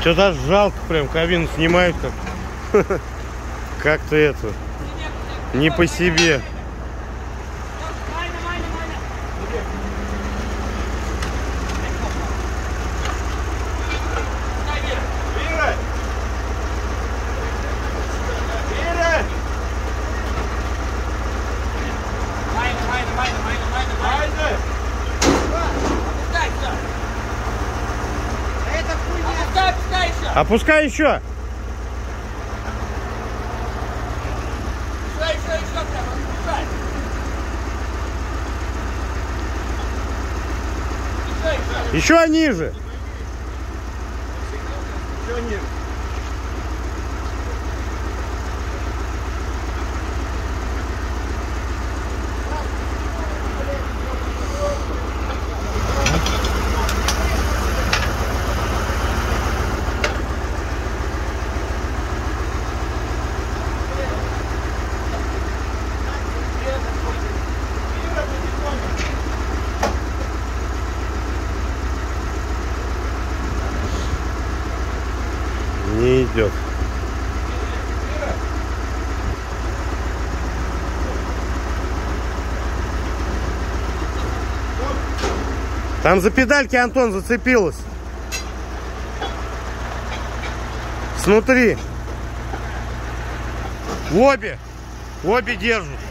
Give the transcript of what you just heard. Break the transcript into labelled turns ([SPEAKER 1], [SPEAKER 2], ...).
[SPEAKER 1] Что-то жалко прям, кабину снимают как. Как-то это. Не по себе. Опускай еще. Еще ниже. Еще ниже. не идет. Там за педальки, Антон, зацепилась. Снутри. В обе. В обе держат.